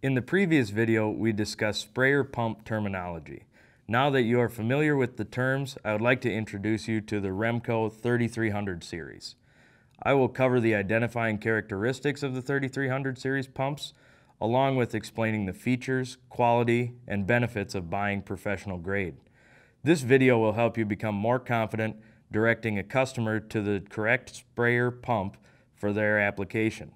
In the previous video, we discussed sprayer pump terminology. Now that you are familiar with the terms, I would like to introduce you to the Remco 3300 series. I will cover the identifying characteristics of the 3300 series pumps, along with explaining the features, quality, and benefits of buying professional grade. This video will help you become more confident directing a customer to the correct sprayer pump for their application.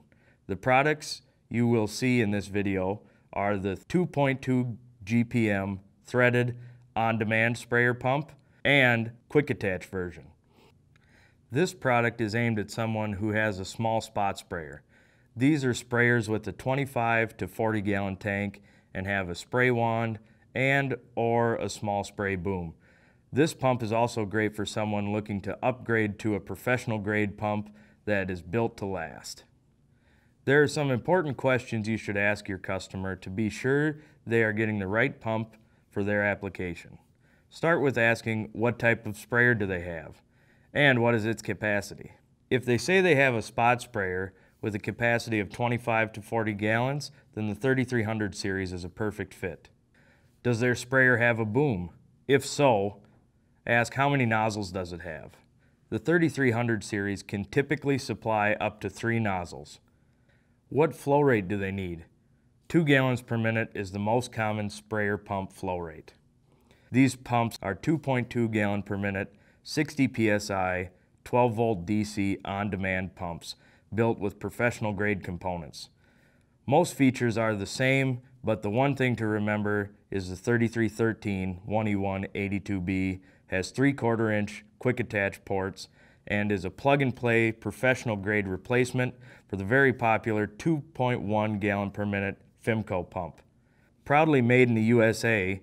The products you will see in this video are the 2.2 GPM threaded on-demand sprayer pump and quick attach version. This product is aimed at someone who has a small spot sprayer. These are sprayers with a 25 to 40 gallon tank and have a spray wand and or a small spray boom. This pump is also great for someone looking to upgrade to a professional grade pump that is built to last. There are some important questions you should ask your customer to be sure they are getting the right pump for their application. Start with asking what type of sprayer do they have and what is its capacity. If they say they have a spot sprayer with a capacity of 25 to 40 gallons, then the 3300 series is a perfect fit. Does their sprayer have a boom? If so, Ask how many nozzles does it have? The 3300 series can typically supply up to three nozzles. What flow rate do they need? Two gallons per minute is the most common sprayer pump flow rate. These pumps are 2.2 gallon per minute, 60 psi, 12 volt DC on-demand pumps built with professional grade components. Most features are the same, but the one thing to remember is the 3313 1E1 82B has three quarter inch quick attach ports, and is a plug and play professional grade replacement for the very popular 2.1 gallon per minute Fimco pump. Proudly made in the USA,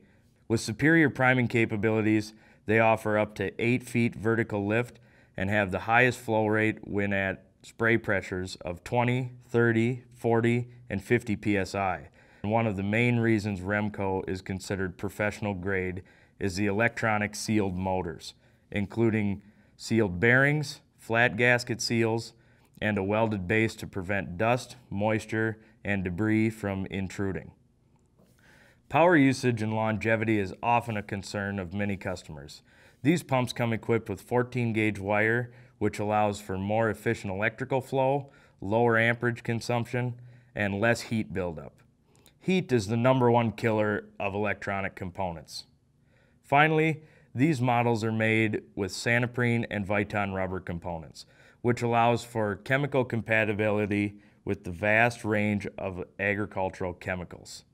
with superior priming capabilities, they offer up to 8 feet vertical lift and have the highest flow rate when at spray pressures of 20, 30, 40, and 50 psi. And one of the main reasons Remco is considered professional grade is the electronic sealed motors, including sealed bearings, flat gasket seals, and a welded base to prevent dust, moisture, and debris from intruding. Power usage and longevity is often a concern of many customers. These pumps come equipped with 14 gauge wire, which allows for more efficient electrical flow, lower amperage consumption, and less heat buildup. Heat is the number one killer of electronic components. Finally, these models are made with Santoprene and Viton rubber components, which allows for chemical compatibility with the vast range of agricultural chemicals.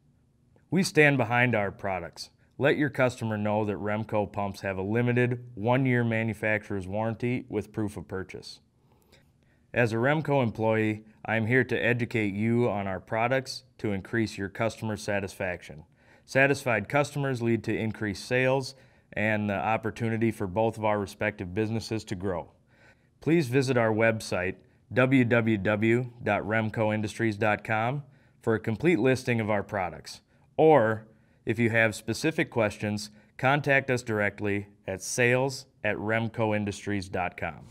We stand behind our products. Let your customer know that Remco pumps have a limited one-year manufacturer's warranty with proof of purchase. As a Remco employee, I am here to educate you on our products to increase your customer satisfaction. Satisfied customers lead to increased sales and the opportunity for both of our respective businesses to grow. Please visit our website, www.remcoindustries.com, for a complete listing of our products. Or, if you have specific questions, contact us directly at sales at remcoindustries.com.